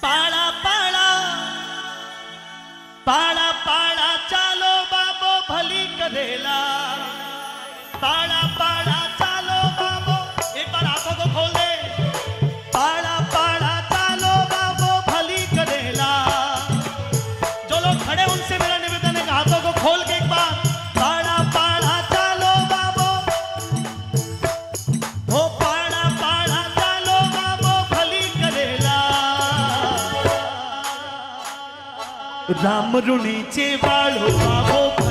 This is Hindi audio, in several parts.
白了。રામરુણી છે વાળો આવો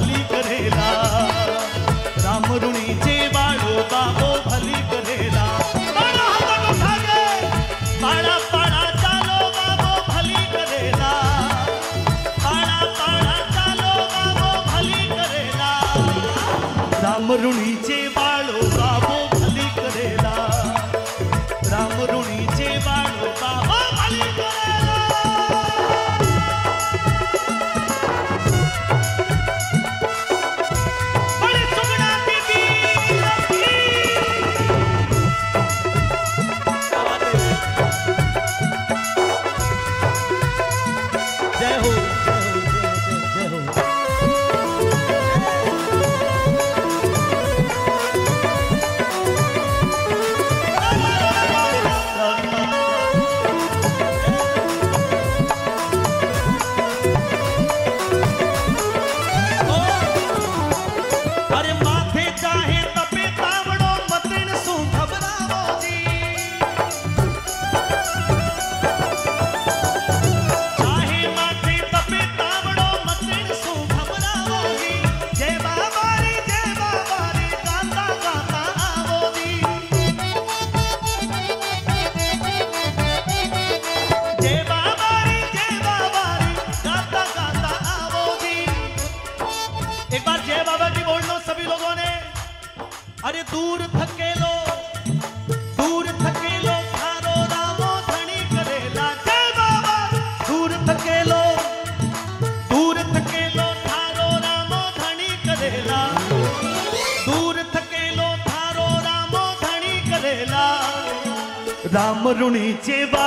дева.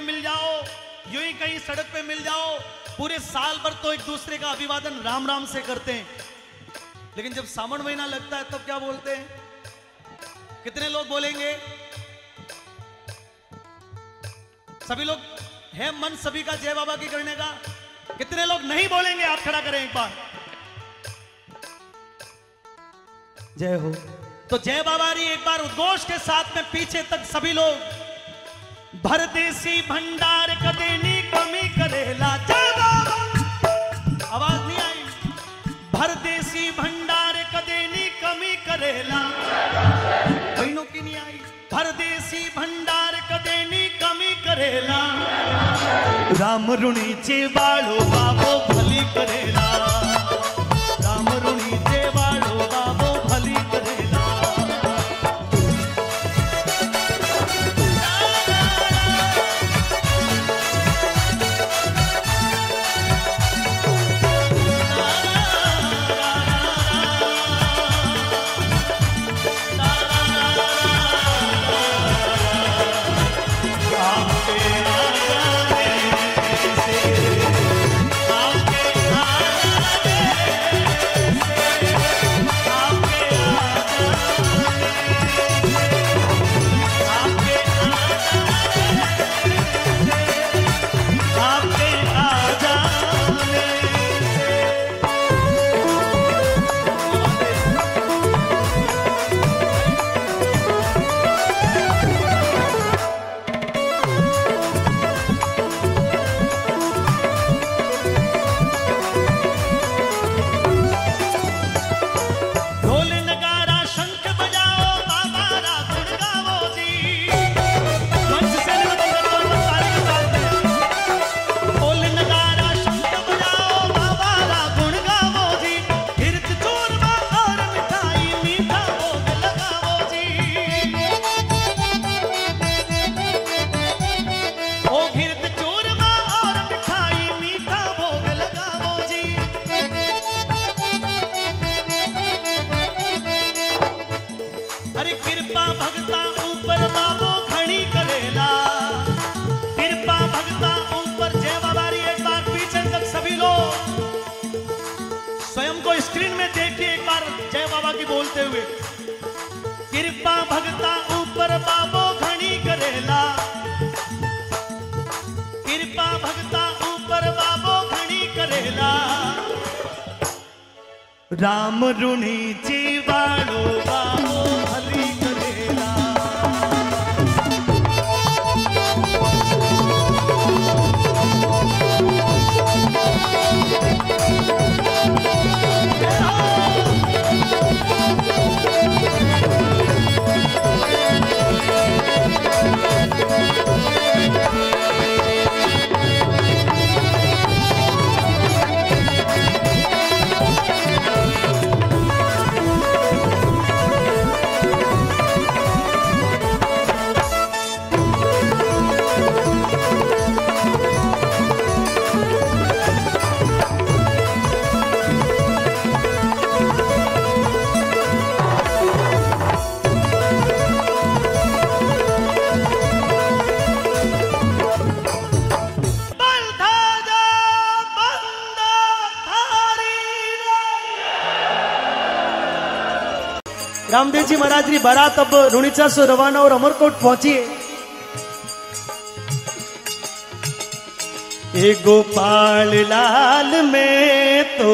मिल जाओ, यूँ ही कहीं सड़क पे मिल जाओ, पूरे साल भर तो एक दूसरे का अभिवादन राम राम से करते हैं। लेकिन जब सावन महीना लगता है, तब तो क्या बोलते हैं? कितने लोग बोलेंगे? सभी लोग, है मन सभी का जय बाबा की करने का? कितने लोग नहीं बोलेंगे? आप खड़ा करें एक बार। जय हो। तो जय बाबा री एक बार उद्घोष के साथ में पीछे तक सभी लोग भर देसी भंडार कदेनी कमी करेला आवाज़ नहीं आई? भर देसी भंडार कदेनी कमी करेला बहनों की नहीं आई? भर देसी भंडार कदेनी कमी करेला राम ऋणी चे बाळो बाबो भली करेला राम महाराज बारात अब रुणीचा से रवाना और अमरकोट पहुँची गोपाल लाल में तो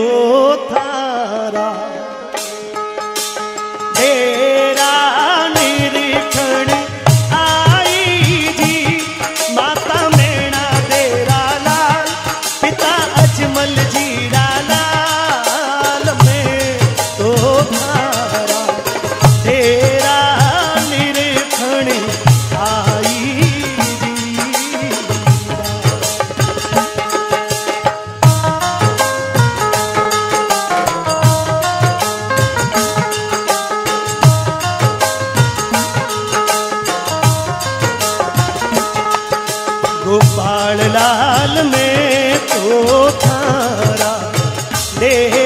तेरा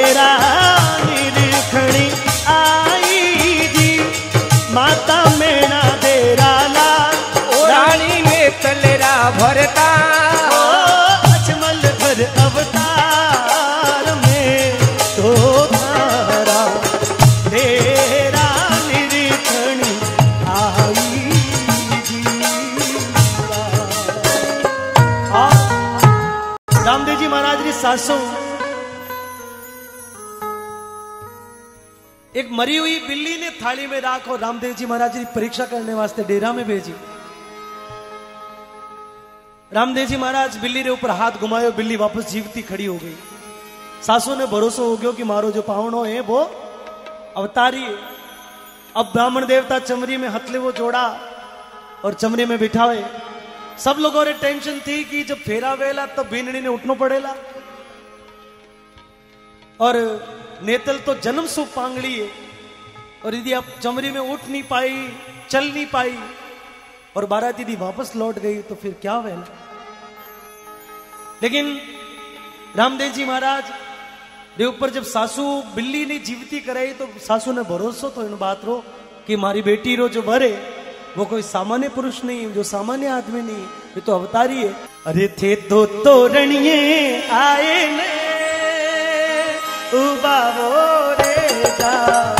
मरी हुई बिल्ली ने थाली में राख। और रामदेव जी महाराज की परीक्षा करने वास्ते डेरा में भेजी। रामदेव जी महाराज, बिल्ली रे ऊपर हाथ घुमायो, बिल्ली वापस जीवती खड़ी हो गई। सासू ने भरोसा हो गयो कि मारो जो पावनो है, वो अवतारी अब ब्राह्मण देवता चमरी में हथले वो जोड़ा और चमरी में बिठावे। सब लोगों ने टेंशन थी कि जब फेरा वेला तो बीनड़ी ने उठना पड़ेला। और नेतल तो जन्म सु पांगड़ी है। और यदि आप चमरी में उठ नहीं पाई, चल नहीं पाई और बारात यदि वापस लौट गई तो फिर क्या वेला? लेकिन रामदेव जी महाराज, रे ऊपर जब सासू बिल्ली ने जीवती कराई तो सासू ने भरोसो तो इन बात रो कि मारी बेटी रो जो भरे वो कोई सामान्य पुरुष नहीं, जो सामान्य आदमी नहीं, ये तो अवतारी है। अरे थे तो तोरणिए आए ने उबावो रे जा।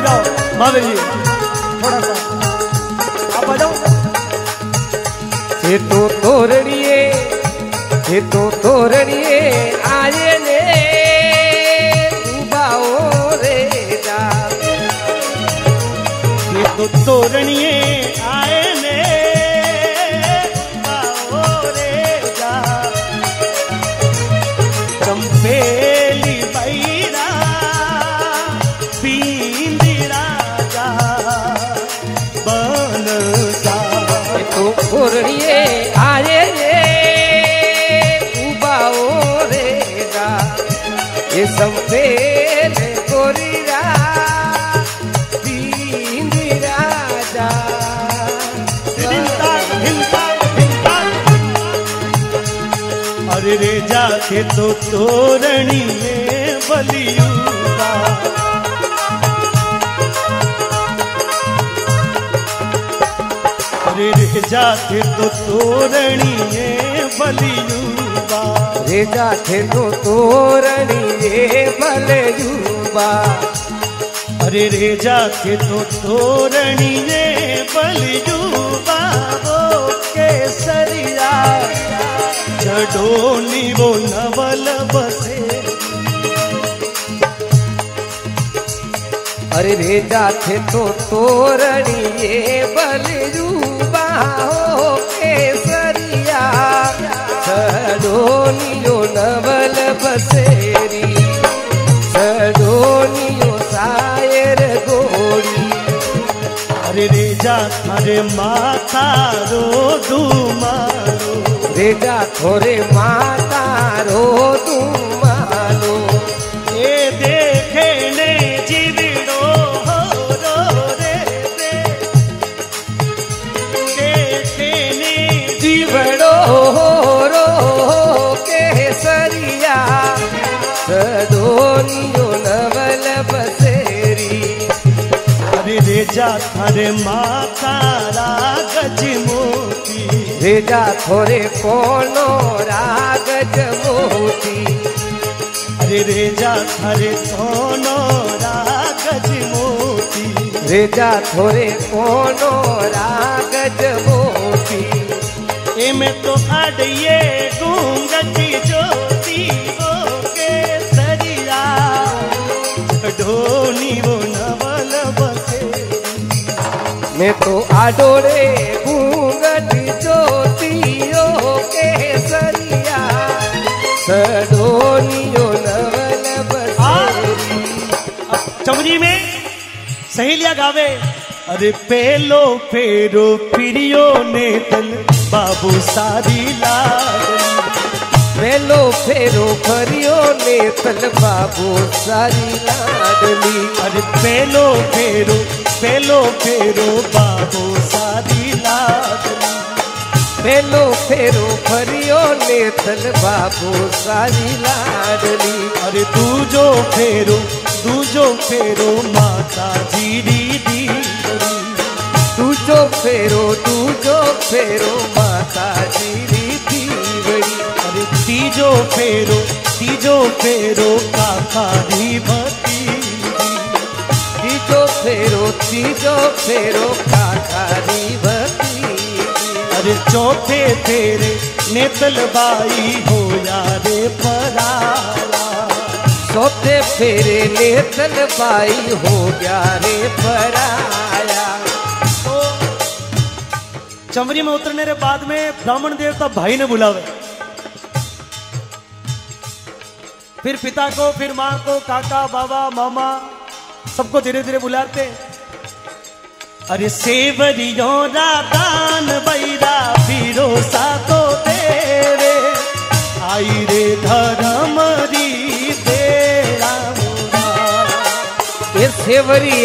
जाओ जाओ महावीर जी थोड़ा सा आप आ जाओ ये तो तोरणिए ये तो तोरणिए ये तो तोरणी में बलियुदा रे रह जाते तो तोरणी में बलियुदा रे जाते तो तोरणी में बलियुदा अरे रे जाते तो तोरणी में बलियुदा ढो नवल बसे। अरे रे जाथे तो तोरणिए बलरूबा हो केसरिया। सडोनियो नवल बसेरी। रे जा अरे माता रो दूमा होरे माता रो तू मानो। ये देखे ने जीवड़ो हो रो रे रे। देखे ने जीवड़ो हो रो के सरिया सदोनियो नवल बसेरी। अरे रे जा थारे माता भेजा थोरे कोनो राग जमोती अरे रेजा थोरे कोनो राग जमोती रेजा थोरे कोनो राग जमोती एमे तो अड़िए गूंगती ज्योति वो के सरिया ढोनी वो नवल बसे। मैं तो आडोरे पियो में सहेलिया गावे। अरे पेलो फेरो पिरियो ने तन बाबू सारी लाल पेलो फेरो फरियो ने तन बाबू सारी लाडली अरे पेलो फेरो पेलो फेरो बाबू सारी लाडली વેલો ફેરો ફર્યો ને તલ બાબુ સારી લાડલી અરે દૂજો ફેરો દૂજો ફેરો માતાજી દીદી તુજો ફેરો તુજો ફેરો માતાજીની દીવડી અરે ત્રીજો ફેરો ત્રીજો ફેરો કાકાની ભતીજી ત્રીજો ફેરો ત્રીજો ફેરો કાકાની ભતી और चौथे तेरे नेतल बाई हो यारे पराया चौथे फेरे नेतल बाई हो गया रे पराया तो चमरी में उतरने के बाद में ब्राह्मण देवता भाई ने बुलावे। फिर पिता को, फिर माँ को, काका, बाबा, मामा, सबको धीरे धीरे बुलाते। हैं अरे सेवरियों दान बैरा फिरोसा तो तेरे। आई रे धर्म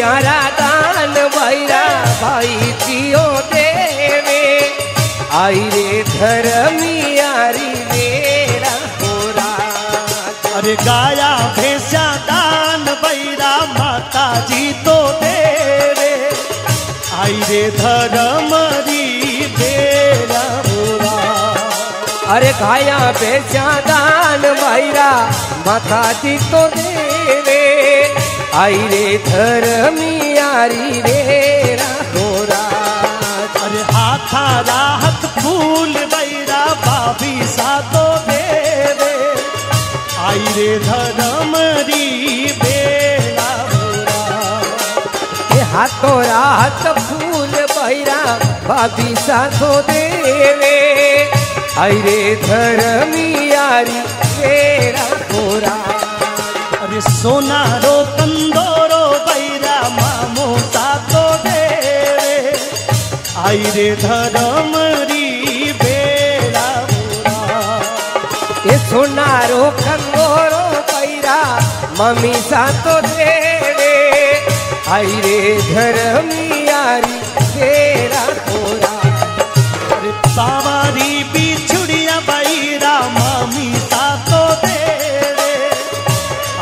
आरा दान बैरा भाई जियो देवे आई रे धर्मियारी मेरा होरा अरे गाया भैसा दान बैरा माता जी तो रे धरा मरी बेरा। अरे खाया पे चादान भैरा माता जी तो देवे। आई रे धर मियारी रे अरे हाथा राहत फूल बैरा बाबी सा तो देवे। आई रे धरमरी हाथों राहत फूल भैरा भाभी साथो देवे। अरे धर्मियारी तेरा कोरा अरे सोना रो तंदोरो भैरा मामो साथो देवे। अरे धर्म सुनारो कंगोरो पैरा मम्मी सातो दे आई रे धर्म यारी तेरा कोरा बाबारी बिछुड़िया बैरा मामी सा तो दे।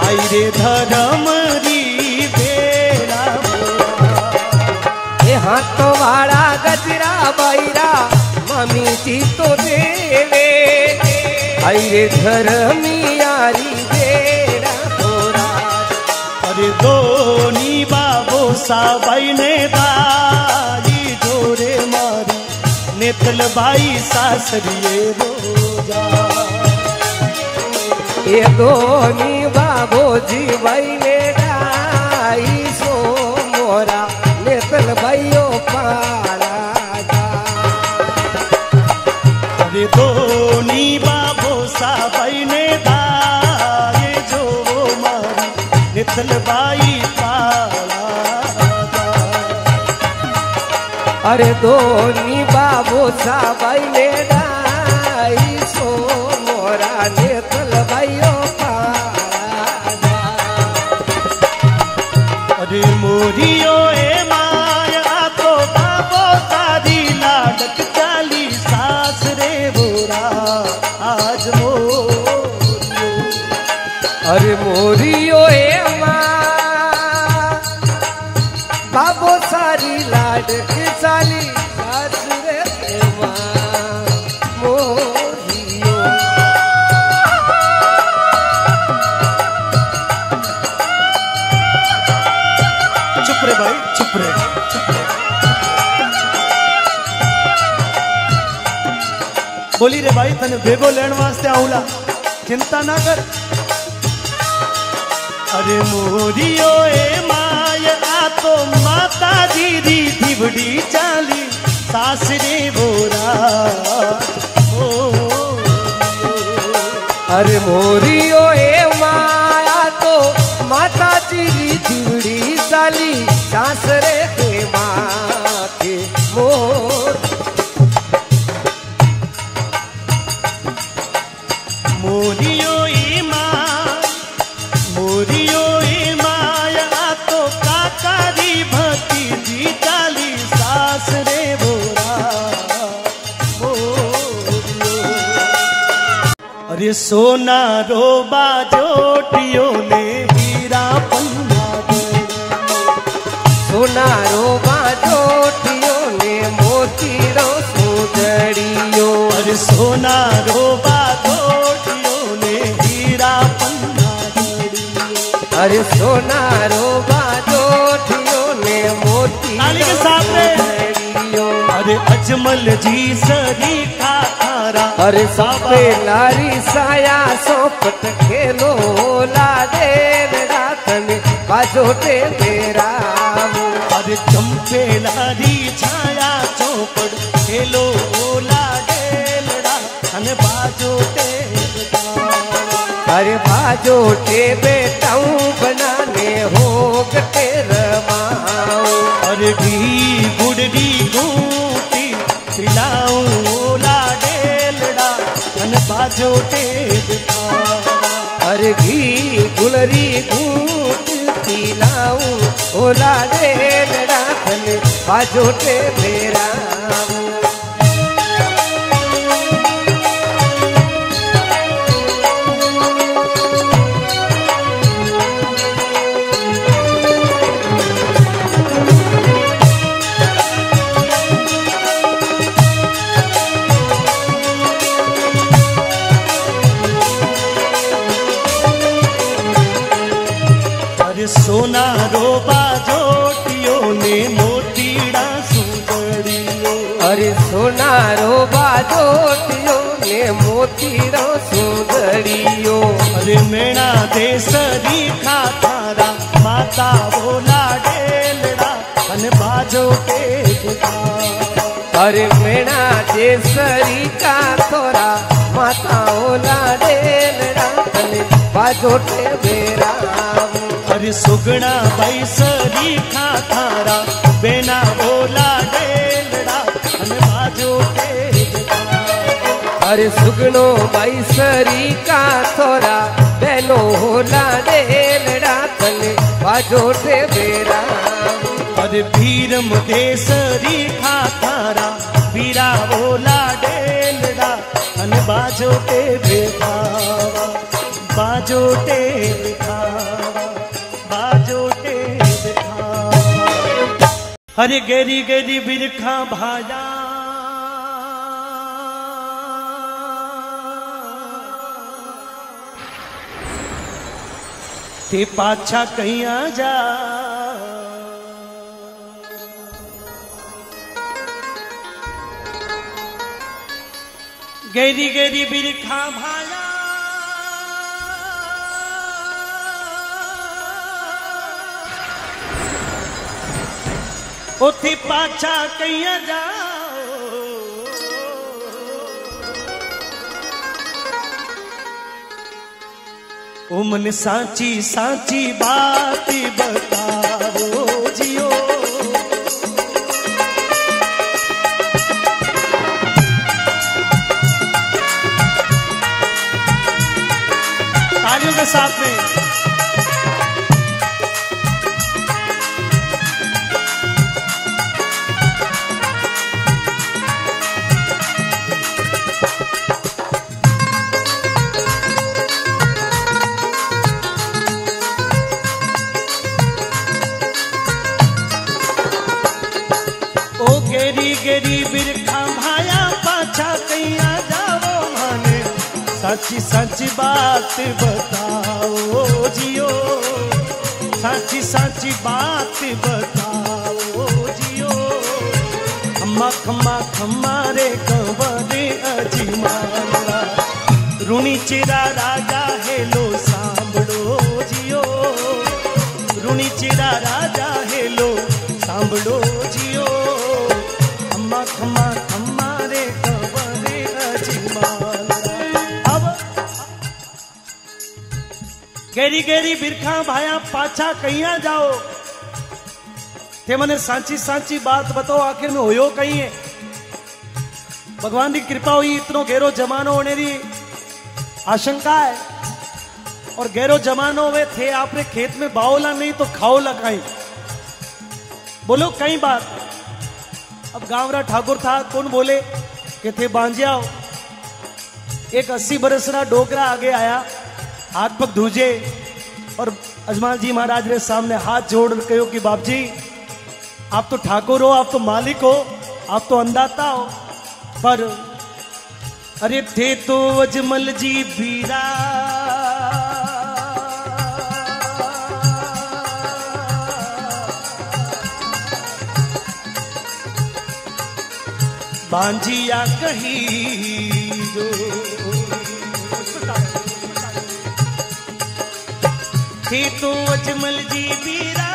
आई रे धर्म री तेरा गजरा बैरा मामी जी तो दे आई रे धर्म यारी दोनी बाबो साबाई ने ताली जोरे मारी। नेतल बाई सासरिए रोजा। ये दोनी बाबो जी बाई ने दाई सो मोरा। नेतल बाईओ पाला जा। ये दोनी बाबो साबाई ने बाई अरे दोनी बाबू साबाई ले બોલી રે ભાઈ તને ભેગો લેણ વાસ્તે આઉલા ચિંતા ના કર અરે મોરિયો એ માય આ તો માતાજી રી દીવડી ચાલી સાસરે બોરા ઓ અરે મોરીઓ એમાં આ તો માતાજી દીવડી ये सोना रोबा जोटियों ने हीरा पन्ना दे सोना रोबा जोटियों ने मोती रो सुधड़ियों अरे सोना रोबा जोटियों ने हीरा पन्ना दे अरे सोना रोबा जोटियों ने मोती अरे अजमल जी सरी अरे सापे नारी साया सोपत खेलो लादे रात में बाजोटे मेरा अरे चंपे नारी छाया चौपट खेलो लादे बाजो बाजोटे अरे बाजोटे बेटाऊ बनाने हो गटे रमाओ अरे भी गुड़ भी टेप अरे घी गुलरी घूट पीलाऊं ओला दे राखन बाजोटे मेरा મોતીડો સુંદરીયો અરે મેણા દેસરી ખાતારા માતા બોલા ડેલડા અને બાજો ટેકતા અરે મેણા દેસરી કા થોરા માતા ઓલા ડેલડા તને બાજોટે બેરા અરે સુગણા બૈસરી ખાતારા બેના બોલા अरे सुगनो भाई सरी का थोरा, बहनो होला दे लड़ा तले बाजो ते बेरा। अरे भीरम दे सरी का थारा बीरा होला दे लड़ा अन बाजो ते बेरा। बाजो ते बेखावा गेरी गेरी बिरखा भाया। ते पाछा कहीं आ जा। गेरी गेरी बिरखा भाया उथे पाछा कहीं जा। उमन साची साची बात बताओ जियो। के साथ में साची साची बात बताओ जियो। साची साची बात बताओ जियो। मख मख मारे कंवरे मारा रुणी चिरा राजा हेलो सांबड़ो जियो। रुणी चिरा राजा हेलो सांबड़ो जियो। કેરી કેરી બિરખા ભાયા પાછા કૈયા જાઓ તે મને સાચી સાચી बात बताओ आखिर में होयो कहीं है भगवान की कृपा हुई इतनो गहरो जमानो होने री आशंका है और गहरो जमानो में थे आपने खेत में बाओला नहीं तो खाओला कहीं बोलो कई बात अब गावरा ठाकुर था कौन बोले कि थे बांजियाओ एक अस्सी बरसना डोकरा आगे आया हाथ पग धूजे और अजमान जी महाराज ने सामने हाथ जोड़ कहो कि बाप जी आप तो ठाकुर हो, आप तो मालिक हो, आप तो अंदाता हो, पर अरे थे तो अजमल जी बीरा। बांजिया कही जो अजमल जी बीरा।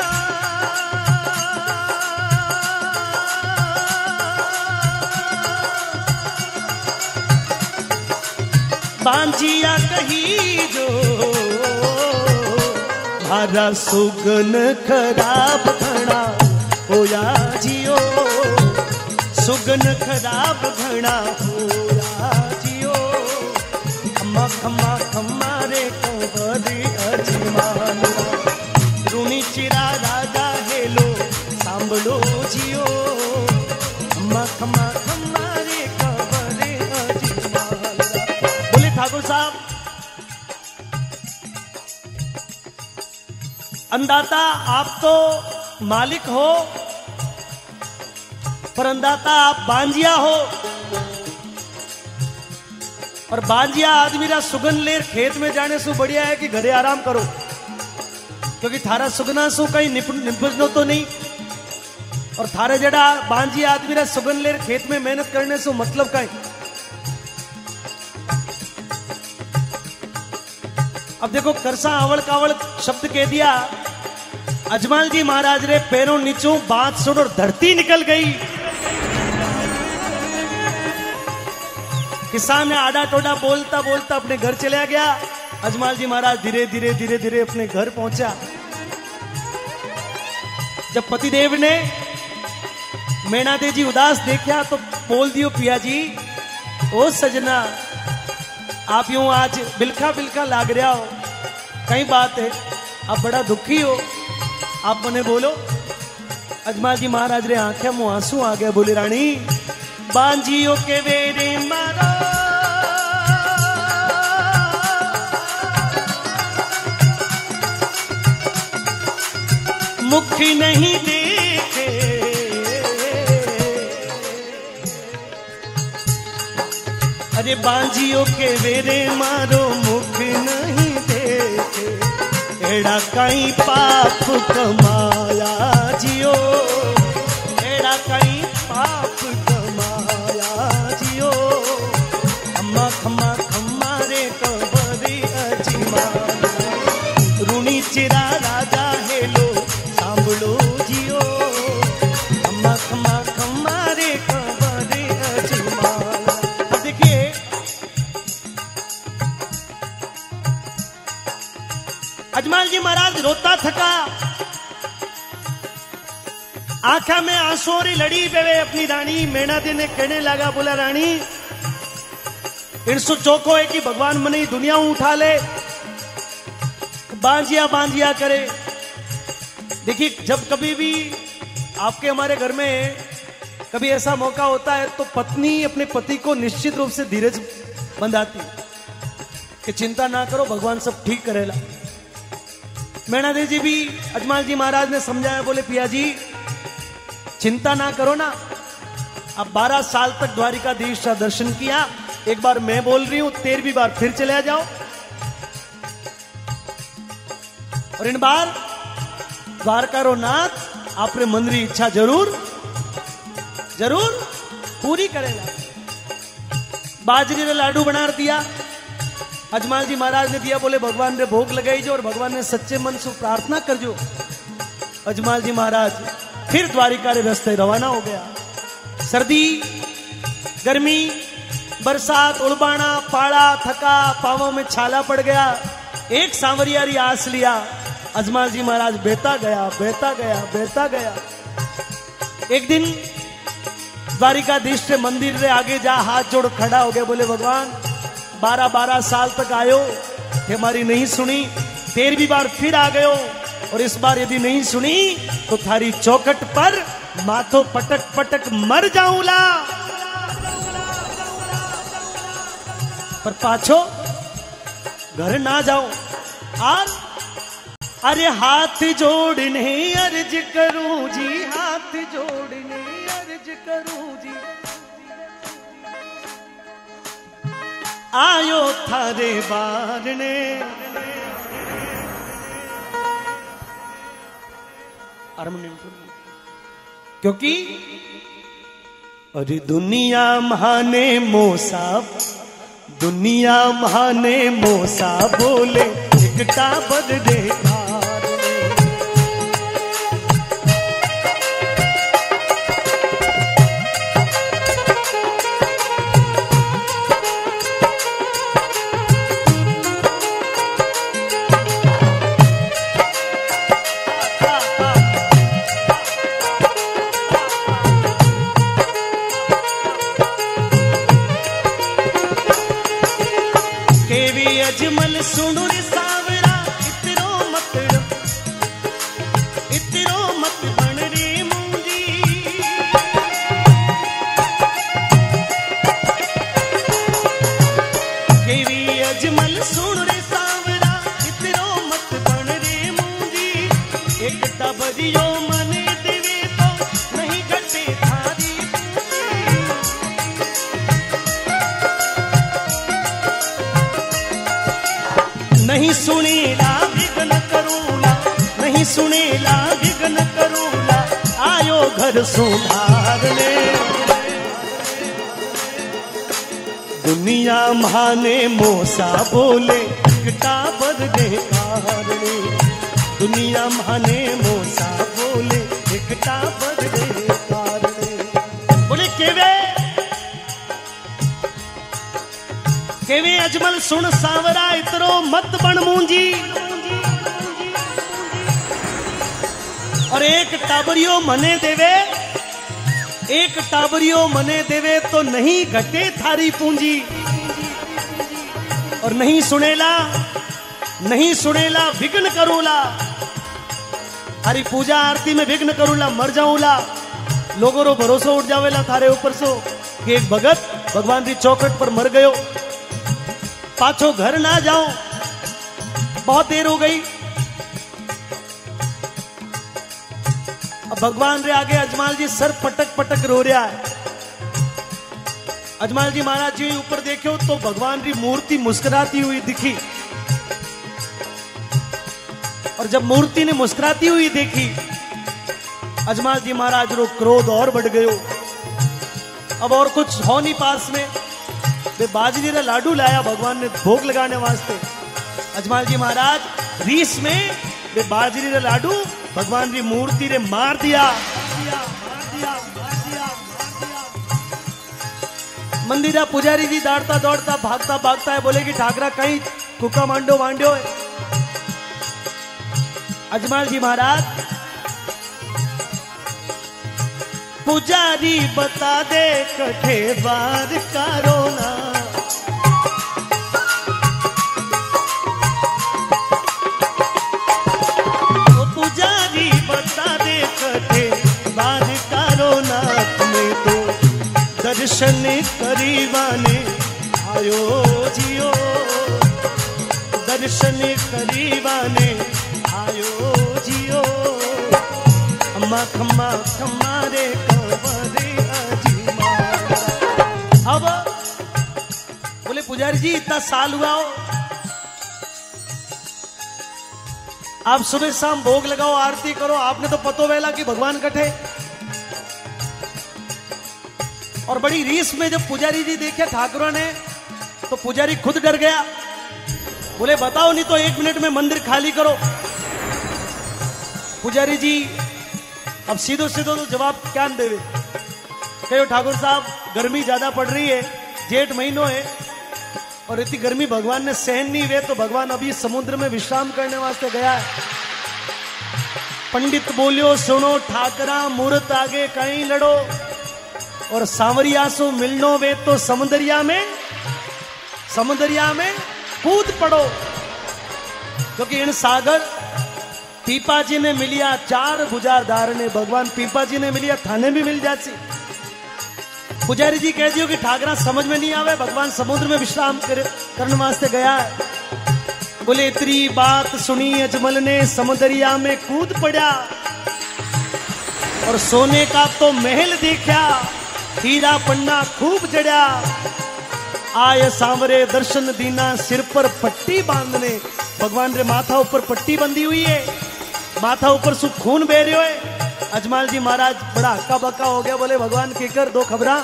बांजिया कही जो थारा सुगन खराब घना होया जियो। सुगन खराब घना होया जियो। खम्मा खम्मा खम्मा अंदाता आप तो मालिक हो, पर अंदाता आप बांजिया हो। और बांजिया आदमी रा सुगन लेर खेत में जाने से बढ़िया है कि घरे आराम करो। क्योंकि थारा सुगना सु कहीं निपजनो तो नहीं। और थारे जड़ा बांजिया आदमी रा सुगन लेर खेत में मेहनत करने से मतलब कहीं। अब देखो करसा आवड़ कावड़ शब्द कह दिया। अजमाल जी महाराज रे पैरों नीचों बात सुन और धरती निकल गई। किसान ने आड़ा टोडा बोलता बोलता अपने घर चला गया। अजमाल जी महाराज धीरे धीरे धीरे धीरे अपने घर पहुँचा। जब पतिदेव ने मैना दे जी उदास देखा तो बोल दियो पिया जी ओ सजना आप यूँ आज बिलखा बिलखा लाग रहा हो। कई बात है, आप बड़ा दुखी हो। आप मने बोलो, अजमा जी महाराज रे आँखें मुँह आँसू आ गया बोले, रानी बांजियो के वेरे मारा। मुख नहीं देखे अरे बाजियो के वेरे मारो मुख नहीं देखे। एड़ा कई पाप कमाया जियो। रोता थका। आखा में आँसू लड़ी पे अपनी रानी मैना दे ने कहने लगा, बोला, रानी इनसु चौको है कि भगवान मने दुनिया उठा ले। बांजिया बांजिया करे। देखिए, जब कभी भी आपके हमारे घर में कभी ऐसा मौका होता है तो पत्नी अपने पति को निश्चित रूप से धीरज बंधाती कि चिंता ना करो, भगवान सब ठीक करेला मैणादेव जी भी, अजमाल जी महाराज ने समझाया, बोले पिया जी चिंता ना करो ना। अब 12 साल तक द्वारिकाधीश का दर्शन किया, एक बार मैं बोल रही हूँ तेरहवीं बार फिर चले जाओ। और इन बार द्वारकारो नाथ आपने मन री इच्छा ज़रूर ज़रूर पूरी करेगा। बाजरी ने लाडू बना दिया अजमाल जी महाराज ने दिया, बोले, भगवान ने भोग लगाई जो और भगवान ने सच्चे मन से प्रार्थना कर जो अजमाल जी महाराज, फिर द्वारिका रे रस्ते रवाना हो गया। सर्दी, गर्मी, बरसात, उड़बाना, पाड़ा, थका, पावों में छाला पड़ गया। एक सांवरियारी आस लिया। अजमाल जी महाराज बेता गया बेता गया बेता गया। एक दिन द्वारिकाधीश से मंदिर रे आगे जा हाथ जोड़ खड़ा हो गया। बोले, भगवान बारह बारह साल तक आयो हमारी नहीं सुनी तेरहवीं बार फिर आ गयो, और इस बार यदि नहीं सुनी तो थारी चौकट पर माथो पटक पटक मर जाऊंला। पर पाछो, घर ना जाओ और अरे हाथ जोड़ने, अर्ज़ करूँ, जी हाथ जोड़ने, अर्ज़ करूँ आयो थारे बारने क्योंकि अरे दुनिया महाने मोसा दुनिया महाने मोसा बोले एकता बदले टाबरियो मने देवे। एक टाबरियो मने देवे तो नहीं घटे थारी पूंजी। और नहीं सुनेला नहीं सुनेला, विघ्न करूला। हरी पूजा आरती में विघ्न करूला, मर जाऊला। लोगों रो भरोसो उठ जावेला थारे ऊपर सो। कि एक भगत भगवान की चौखट पर मर गयो। पाछो घर ना जाओ बहुत देर हो गई। भगवान रे आगे अजमाल जी सर पटक पटक रो रहा है। अजमाल जी महाराज जी ऊपर देखो तो भगवान की मूर्ति मुस्कुराती हुई दिखी। और जब मूर्ति ने मुस्कुराती हुई देखी, अजमाल जी महाराज रो क्रोध और बढ़ गयो। अब और कुछ हो नहीं पास में। वे बाजरी ने लाडू लाया भगवान ने भोग लगाने वास्ते। अजमाल जी महाराज, रीस में वे बाजरी ने लाडू भगवान की मूर्ति ने मार दिया। मंदिरा पुजारी जी दौड़ता दौड़ता, भागता भागता है, बोले कि ठाकरा, कहीं कुका मांडो मांडो। है अजमाल जी महाराज, पुजारी बता दे कठे बार करो ना दर्शन करीवाने, आयो जियो। दर्शन करीवाने, आयो जियो। अम्मा खम्मा खम्मा रे अजीमा अब बोले, पुजारी जी, इतना साल हुआ हो। आप सुबह शाम भोग लगाओ, आरती करो, आपने तो पतो वेला कि भगवान कठे। और बड़ी रीस में जब पुजारी जी देखे ठाकुरों ने तो पुजारी खुद डर गया। बोले, बताओ नहीं तो एक मिनट में मंदिर खाली करो। पुजारी जी अब सीधो सीधो तो जवाब क्या देवे। कहो ठाकुर साहब, गर्मी ज़्यादा पड़ रही है, जेठ महीनों है, और इतनी गर्मी भगवान ने सहन नहीं हुए तो भगवान अभी समुद्र में विश्राम करने वास्ते गया है। पंडित बोलियो, सुनो ठाकरा, मूर्त आगे कहीं लड़ो। और सांवरिया सो मिलनो वे तो समुदरिया में समुदरिया में कूद पड़ो। क्योंकि इन सागर पीपा जी ने मिलिया चार गुजारदार ने भगवान पीपा जी ने मिलिया थाने भी मिल जाती। पुजारी जी कह दियो कि ठाकरा समझ में नहीं आवे भगवान समुद्र में विश्राम कर, करने वास्ते गया है। बोले इतनी बात सुनी अजमल ने समुदरिया में कूद पड़ा। और सोने का तो महल देखा। हीरा पन्ना खूब जड़ा आय सांवरे दर्शन दीना सिर पर पट्टी बांधने भगवान रे माथा ऊपर पट्टी बंधी हुई है माथा ऊपर सु खून बह रहे है अजमाल जी महाराज बड़ा हक्का बक्का हो गया बोले भगवान के कर दो खबरा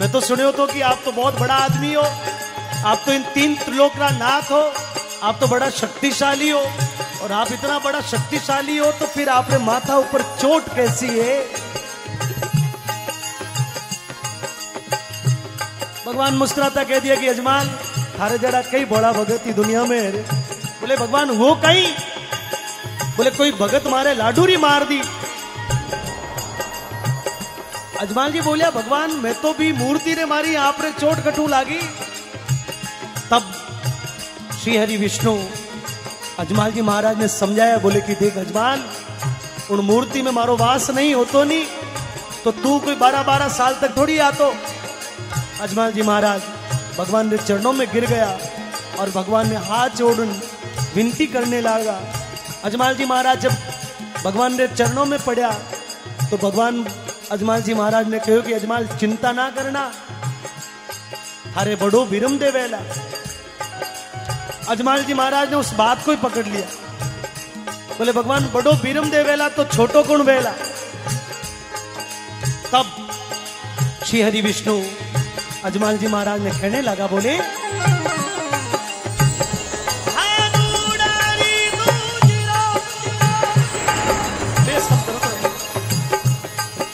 मैं तो सुने तो कि आप तो बहुत बड़ा आदमी हो आप तो इन तीन त्रिलोक का नाथ हो आप तो बड़ा शक्तिशाली हो और आप इतना बड़ा शक्तिशाली हो तो फिर आपने माथा ऊपर चोट कैसी है भगवान मुस्कुराता कह दिया कि यजमान, थारे जरा कई बड़ा भगत थी दुनिया में रे। बोले, भगवान, वो कई बोले, कोई भगत मारे लाडूरी मार दी। अजमान जी बोलिया, भगवान, मैं तो भी मूर्ति ने मारी, आप रे चोट कटू लागी। तब श्री हरि विष्णु अजमाल जी महाराज ने समझाया, बोले कि देख अजमाल, उन मूर्ति में मारो वास नहीं होतो नहीं तो तू कोई बारह बारह साल तक थोड़ी आतो। अजमाल जी महाराज, भगवान के चरणों में गिर गया और भगवान ने हाथ जोड़ विनती करने लगा। अजमाल जी महाराज, जब भगवान के चरणों में पड़ा तो भगवान अजमाल जी महाराज ने कहो कि अजमाल, चिंता ना करना। थारे बड़ो विरम दे वेला। अजमाल जी महाराज ने उस बात को ही पकड़ लिया। बोले, भगवान, बड़ो विरम दे वेला तो छोटो कौन वेला? तब श्री हरि विष्णु अजमाल जी महाराज ने कहने लगा बोले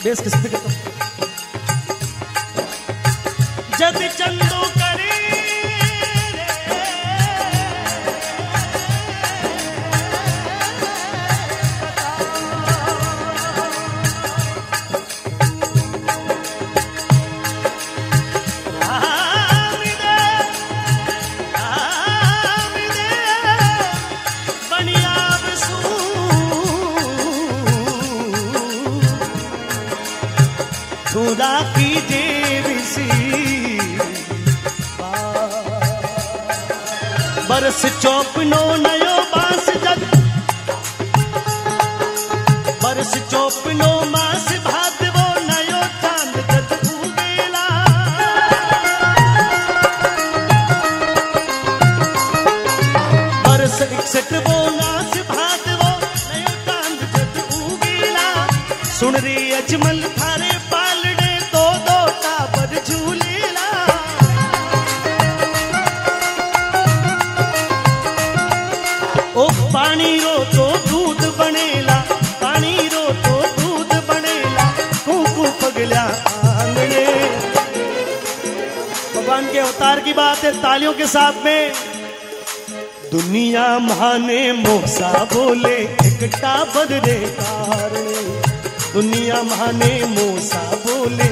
बेस किस जद चंदो बरस चौपनो, नयो बाँस जग। बरस चौपनो, मास भादवो नयो चाँद जग उगेला बरस इकसठ वो नास भादवो नयो चाँद जग उगेला सुन रे अजमल थारे भगवान की बात है तालियों के साथ में। दुनिया माने मोसा बोले, एक टाबर कार दुनिया माने मोसा बोले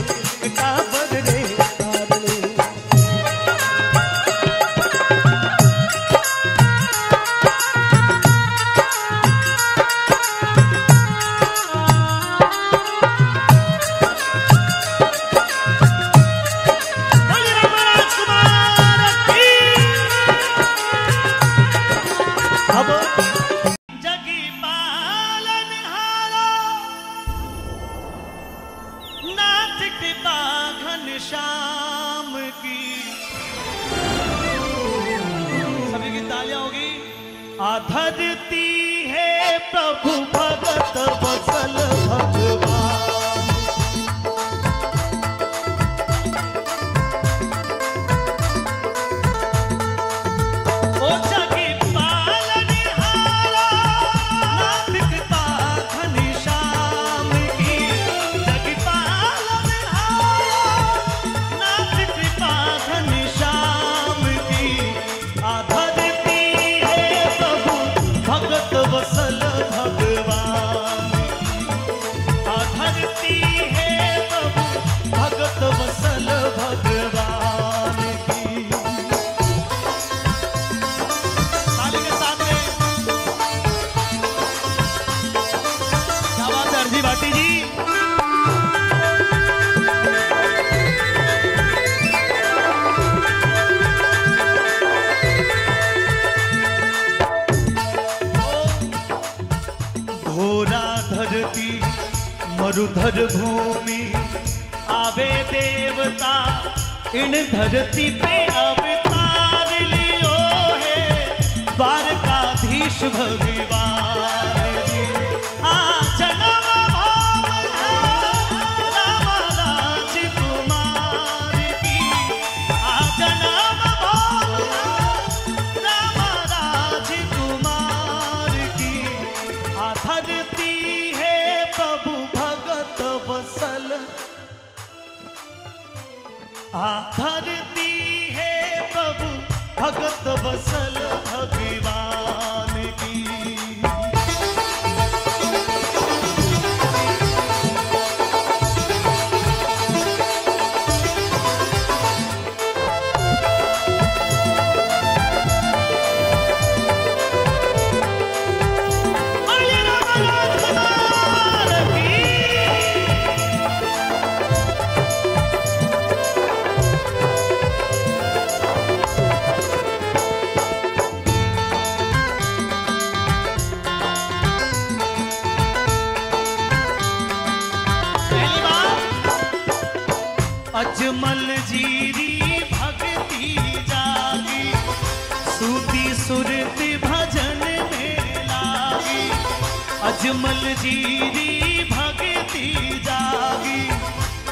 अजमल जीरी भगती जागी।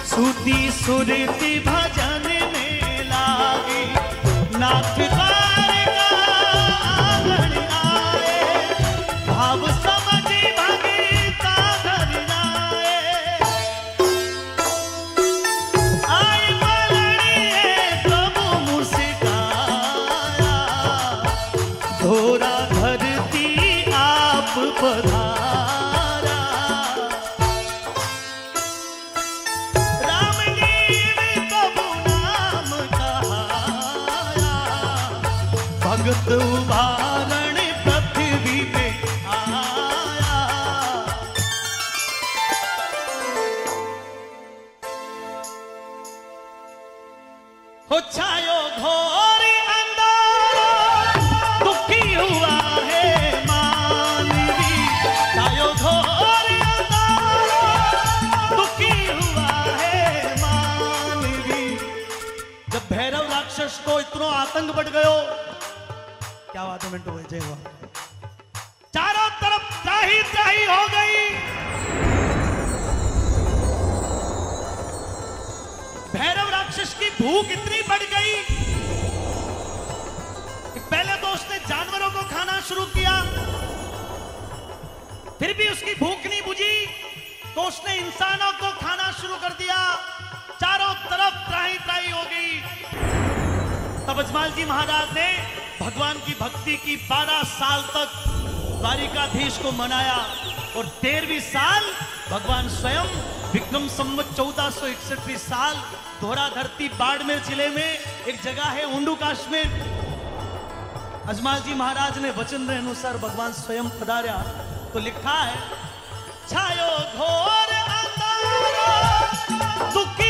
सूती सुरती भजन में लागी। नाथ द्वार बात है मनाया और तेरहवीं साल भगवान स्वयं विक्रम संवत चौदह सौ इकसठवीं साल दोहरा धरती बाड़मेर ज़िले में एक जगह है ऊंडू काश्मीर। अजमाल जी महाराज ने वचन के अनुसार भगवान स्वयं पधार्या तो लिखा है, छायो घोर दुखी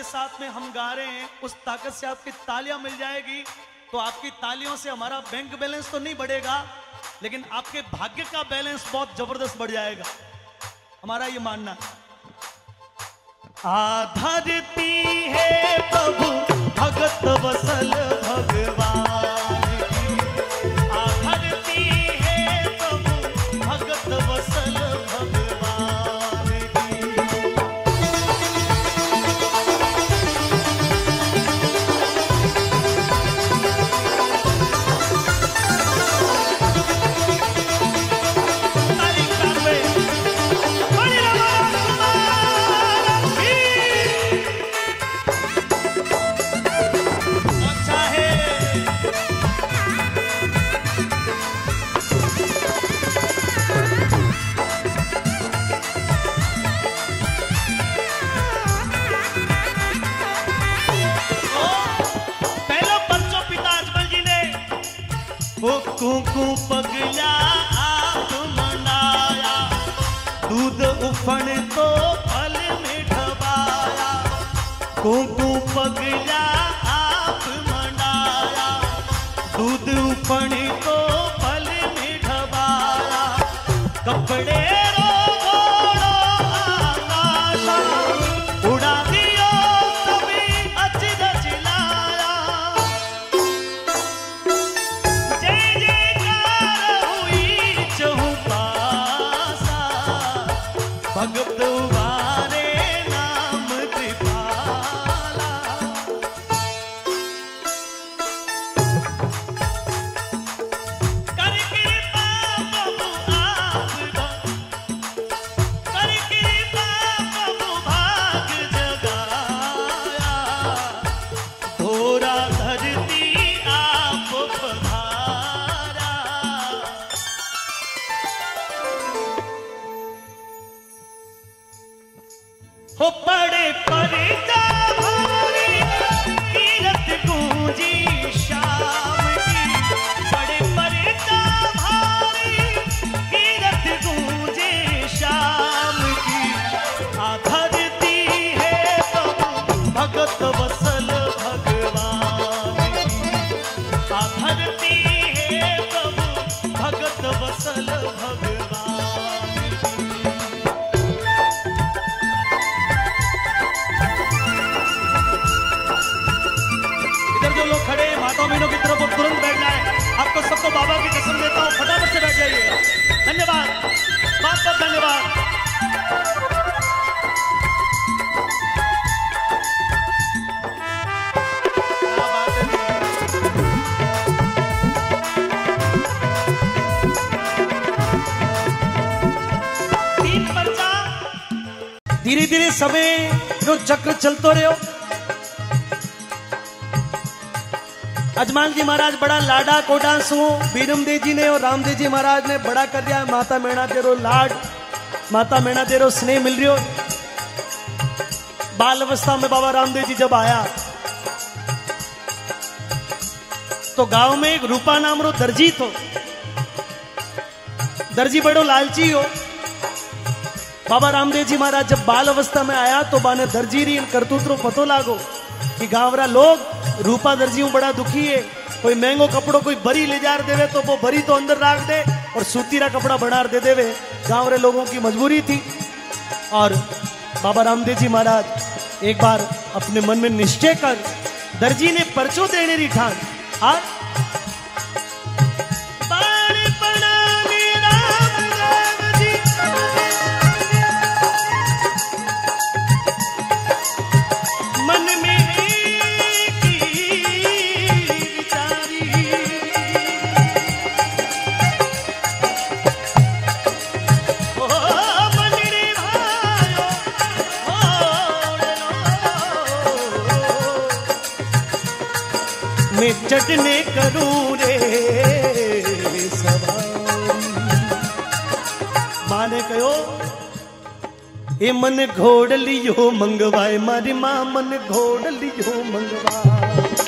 के साथ में हम गा रहे हैं, उस ताकत से आपकी तालियाँ मिल जाएगी। तो आपकी तालियों से हमारा बैंक बैलेंस तो नहीं बढ़ेगा, लेकिन आपके भाग्य का बैलेंस बहुत ज़बरदस्त बढ़ जाएगा। हमारा ये मानना। आधारती है प्रभु, भगत वसल भगवान। दूध उफण तो फल में कुकू पगला आप दूध उफण को फल में कपड़े धीरे धीरे समय जो चक्र चलते रहो। अजमान जी महाराज, बड़ा लाडा कोडा सु बीरम देव जी ने और रामदेव जी महाराज ने बड़ा कर दिया। माता मेणा तेरो लाड, माता मेणा तेरो स्नेह मिल रही हो। बाल अवस्था में बाबा रामदेव जी जब आया तो गाँव में एक रूपा नाम रो दर्जी तो दर्जी बड़ो लालची हो। बाबा रामदेव जी महाराज, जब बाल अवस्था में आया तो बाने दर्जी करतूत रो पतो लागो कि गांवरा लोग रूपा दर्जी हूँ बड़ा दुखी है। कोई महंगो कपड़ो कोई बरी ले जार देवे तो वो बरी तो अंदर राख दे और सूतीरा कपड़ा बनार दे देवे। गाँव रे लोगों की मजबूरी थी। और बाबा रामदेव जी महाराज, एक बार अपने मन में निश्चय कर, दर्जी ने पर्चो देने री ठान। और चटने करूँ रे माने कहो ए मन घोड़ लियो, मंगवाए मारी माँ मन घोड़ लियो, मंगवाए।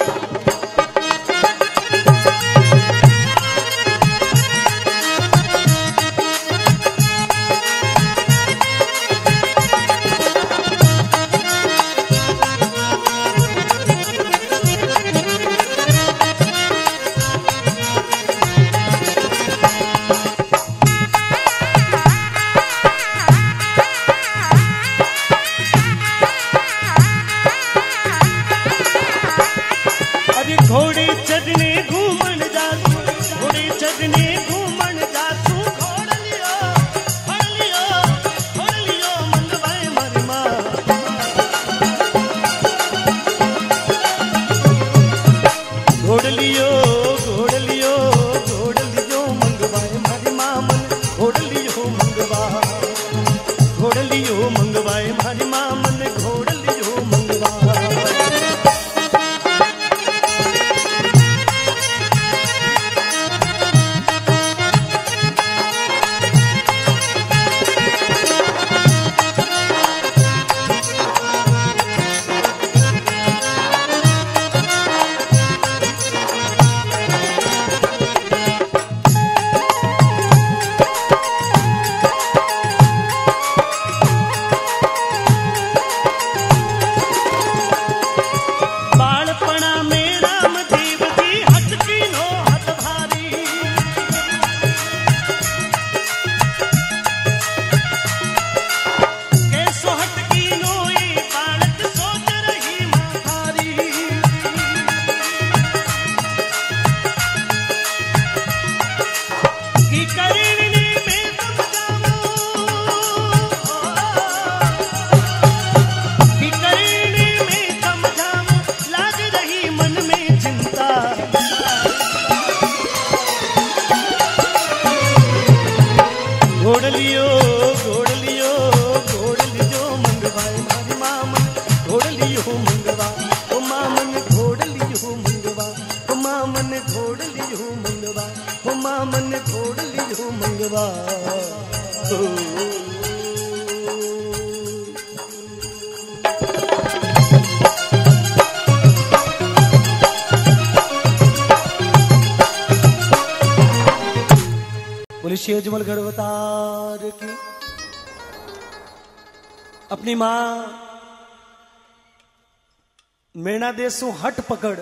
मेणा देसु हट पकड़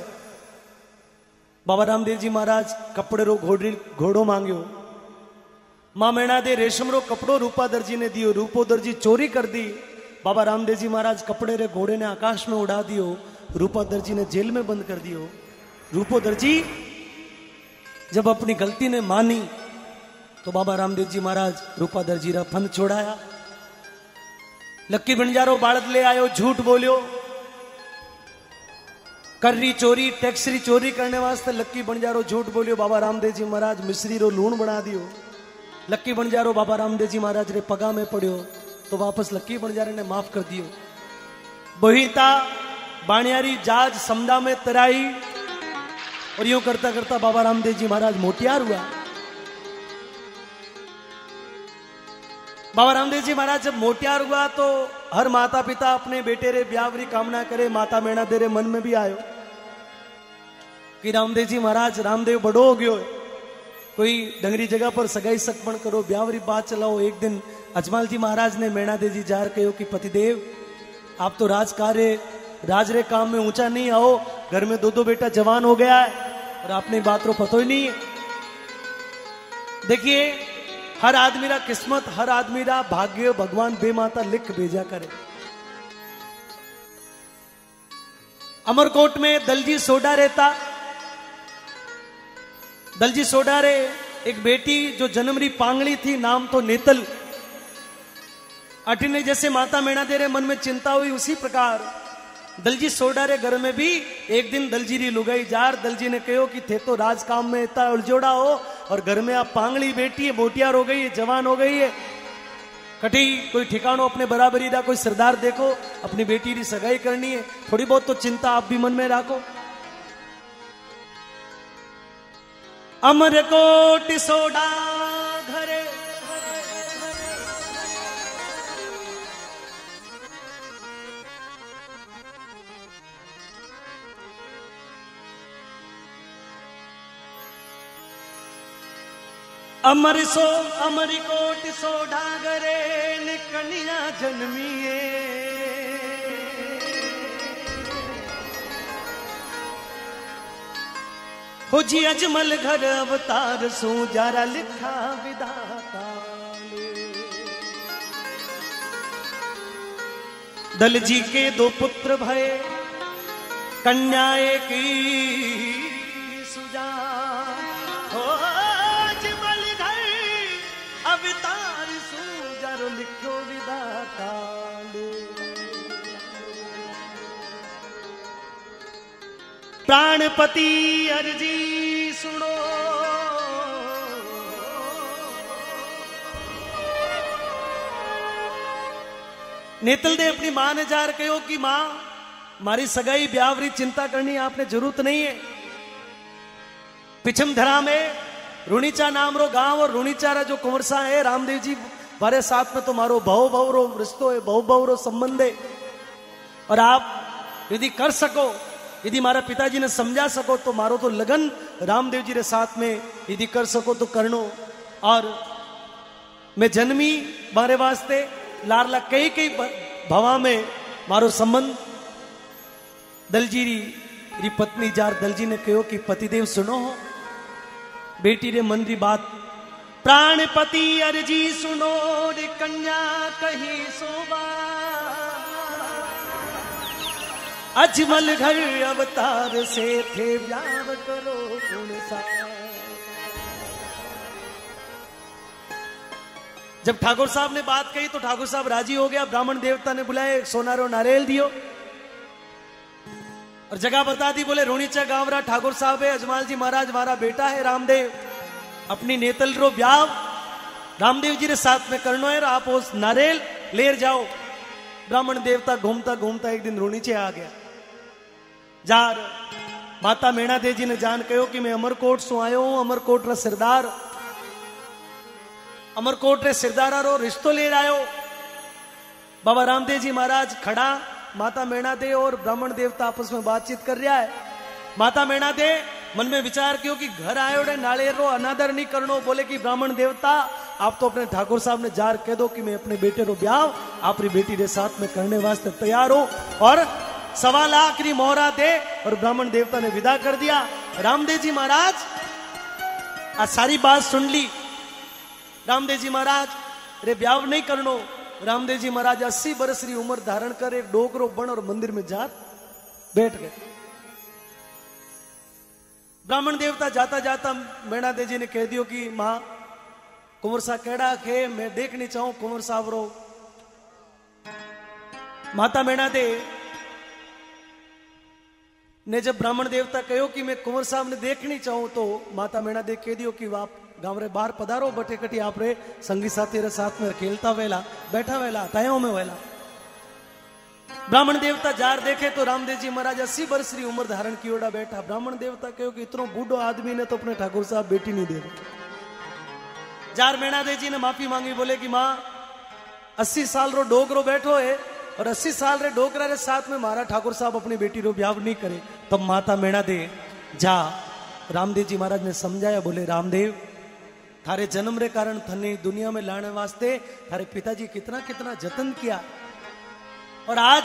बाबा रामदेव जी महाराज कपड़े रो घोड़ी घोड़ो मांग्यो માં મેણા દે રેશમરો કપડો રૂપાદરજી ને દિયો રૂપોદરજી ચોરી कर दी बाबा रामदेव जी महाराज कपड़े रे घोड़े ने आकाश में उड़ा दियो रूपादर ने जेल में बंद कर दियो रूपोदर जी जब अपनी गलती ने मानी तो बाबा रामदेव जी महाराज रूपादर जी रा फंद छोड़ाया लक्की बंजारो बाड़द ले आयो झूठ बोलियो कर्री चोरी, टैक्सरी चोरी करने वास्ते लक्की बंजारो झूठ बोलियो, बाबा रामदेव जी महाराज मिश्री रो लूण बना दियो। लक्की बंजारो बाबा रामदेव जी महाराज रे पगा में पड़ियो तो वापस लक्की बंजारे ने माफ़ कर दियो। बहिता, बाणियारी जाज समदा में तराई, और यूँ करता करता बाबा रामदेव जी महाराज मोटियार हुआ। बाबा रामदेव जी महाराज जब मोटियार हुआ तो हर माता पिता अपने बेटे रे ब्यावरी कामना करे, माता मेणा देरे मन में भी आयो कि रामदेव जी महाराज, रामदेव बड़ो हो गयो कोई डंगरी जगह पर सगाई सकपण करो ब्यावरी बात चलाओ। एक दिन अजमाल जी महाराज ने मेणा देव जी जार कहो कि, पतिदेव, आप तो राज कार्य राज रे काम में ऊँचा नहीं आओ। घर में दो दो बेटा जवान हो गया है और आपने बात रो पतो ही। नहीं देखिए हर आदमी रा किस्मत, हर आदमी रा भाग्य भगवान बेमाता लिख भेजा करे। अमरकोट में दलजी सोडा रहता। दलजी सोडा रे, एक बेटी जो जन्म री पांगड़ी थी, नाम तो नेतल। अटिने जैसे माता मेणा दे रहे, मन में चिंता हुई उसी प्रकार। दलजी सोडा रे घर में भी एक दिन दलजी री लुगाई जार। दलजी ने कहो कि थे तो राज काम में इतना उलझोड़ा हो और घर में आप पांगड़ी बेटी है, मोटियार हो गई है, जवान हो गई है। कटी कोई ठिकानो अपने बराबरी दा, कोई सरदार देखो, अपनी बेटी की सगाई करनी है। थोड़ी बहुत तो चिंता आप भी मन में रखो। अमरकोट सोडा घरे अमर सो, अमर कोट सो ढागरे निकलिया जन्मिए। हो जी अजमल घर अवतार सो, जारा लिखा विधाता दल जी के दो पुत्र भय, कन्याए की सुजा प्राणपति अर्जी सुनो। नेतल दे अपनी माँ ने जार कहो कि माँ, मारी सगाई ब्यावरी चिंता करनी आपने ज़रूरत नहीं है। पिछम धरा में रुणीचा नाम रो गाँव और रुणीचा रा जो कुंवरसा है, रामदेव जी बारे साथ में तो मारो भाव भव रो रिश्तो है भाव भव रो संबंध है। और आप यदि कर सको यदि मारा पिताजी ने समझा सको तो मारो तो लगन रामदेव जी रे साथ में यदि कर सको तो करनो। और मैं जन्मी मारे वास्ते लारला कई कई भवा में मारो संबंध। दलजी री री पत्नी जार दलजी ने कहो कि, पतिदेव, सुनो हो। बेटी रे मन री बात। प्राणपति अर्जी सुनो रे, कन्या कही सोबा अजमल घर अवतार से थे व्याव करो गुण जब ठाकुर साहब ने बात कही तो ठाकुर साहब राज़ी हो गया, ब्राह्मण देवता ने बुलाए सोनारो नारियल दियो। और जगह बता दी, बोले रोनीचा गावरा, ठाकुर साहब है, अजमाल जी महाराज हमारा बेटा है, रामदेव। अपनी नेतल रो ब्याव। रामदेव जी ने साथ में करनो है आप उस नारियल लेर जाओ। ब्राह्मण देवता घूमता घूमता एक दिन रोनीचे आ गया। जार। माता मेणा जी ने जान कहो कि मैं अमरकोट सु आयो हूँ, अमरकोट रा सरदार। अमरकोट रे सिरदारा रो रिश्तो ले आयो। बाबा रामदेव जी महाराज खड़ा। माता मेणा दे और ब्राह्मण देवता आपस में बातचीत कर रहा है। माता मेणा दे मन में विचार क्यों कि घर आयो रे नाले रो अनादर नहीं करनो। बोले कि ब्राह्मण देवता, आप तो अपने ठाकुर साहब ने जार कह दो कि मैं अपने बेटे रो ब्याह, आपरी बेटी के साथ में करने वास्ते तैयार हूँ। और सवा लाख री मोहरा दे और ब्राह्मण देवता ने विदा कर दिया। रामदेव जी महाराज, आ सारी बात सुन ली। रामदेव जी महाराज रे ब्याव नहीं करनो। रामदेव जी महाराज, अस्सी बरस री उम्र धारण करे, डोकरो बन और मंदिर में जा बैठ गए। ब्राह्मण देवता जाता जाता मैणा देव जी ने कह दियो कि, माँ, कुंवर साहब कहड़ा खे मैं देखनी चाहूँ, कुंवर साहब रो। माता मैणा दे ने जब ब्राह्मण देवता कहो कि मैं कुंवर साहब ने देखनी चाहूँ तो माता मैणा दे कह दियो कि आप गाँव रे बाहर पधारो, बटे कटी आप रे संगी साथी रे साथ में खेलता वेला, बैठा वेला टायों में वेला। ब्राह्मण देवता जार देखे तो रामदेव जी महाराज अस्सी वर्ष की उम्र धारण की ओडा बैठा। ब्राह्मण देवता कहो कि इतनो बूढ़ो आदमी ने तो अपने ठाकुर साहब बेटी नहीं दे जार मेणा देव जी ने माफ़ी मांगी, बोले कि माँ, अस्सी साल रो डोगरो बैठो है और अस्सी साल रे डोकरा रे साथ में मारा ठाकुर साहब अपनी बेटी रो ब्याह नहीं करे, तब माता मेणा दे। जा, रामदेव जी महाराज ने समझाया, बोले, रामदेव, थारे जन्म रे कारण थने दुनिया में लाने वास्ते थारे पिताजी कितना कितना जतन किया। और आज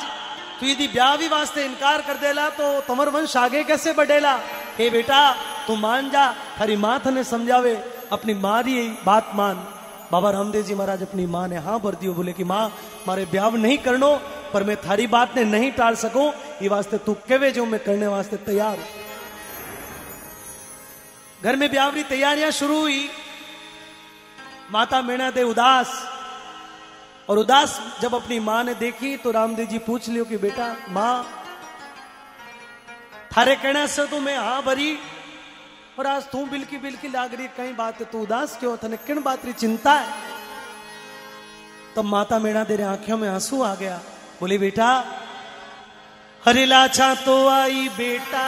तू यदि ब्याह भी वास्ते इनकार कर देला तो तमर वंश आगे कैसे बढ़ेला? हे बेटा, तू मान जा, थारी माँ थने समझावे, अपनी माँ री बात मान। बाबा रामदेव जी महाराज अपनी माँ ने हाँ भर दियो, बोले कि माँ, मारे ब्याह नहीं करनो, पर मैं थारी बात ने नहीं टाल सकूँ ये वास्ते तू केवे जो मैं करने वास्ते तैयार घर में ब्याह की तैयारियाँ शुरू हुई। माता मेणा दे उदास, और उदास जब अपनी माँ ने देखी तो रामदेव जी पूछ लियो कि बेटा, माँ, थारे कहने से तो मैं हाँ भरी और आज तू बिल्की बिल्की लाग रही कई बात तू उदास क्यों थने किन बात री चिंता है? तब तो माता मेणा तेरे आँखों में आँसू आ गया। बोली, बेटा, हरे लाछा तो आई, बेटा।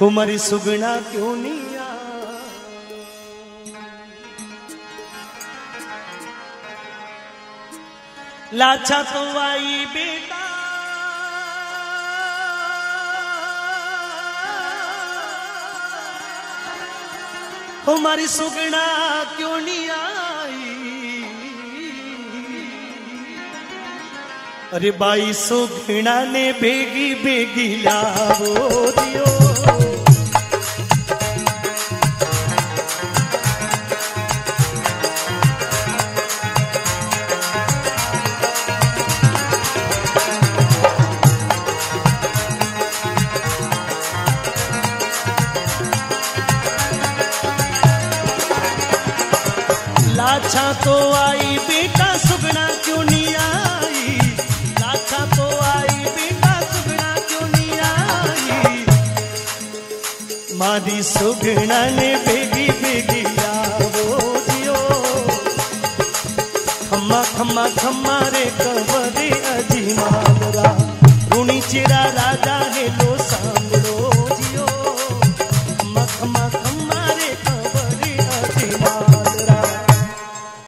हमारी सुगना क्यों नहीं लाछा तो आई बेटा। हमारी सुगना क्यों नहीं आई? अरे बाई सुगना ने बेगी बेगी लावो दियो। तो आई बेटा, सुगना क्यों नहीं आई? लाखा तो आई बेटा, सुगना क्यों नहीं आई? मारी सुगना ने बेगी बेगी खम्मा खम्मा खम्मा रे कवरे अजी मावरा। रुणी चिरा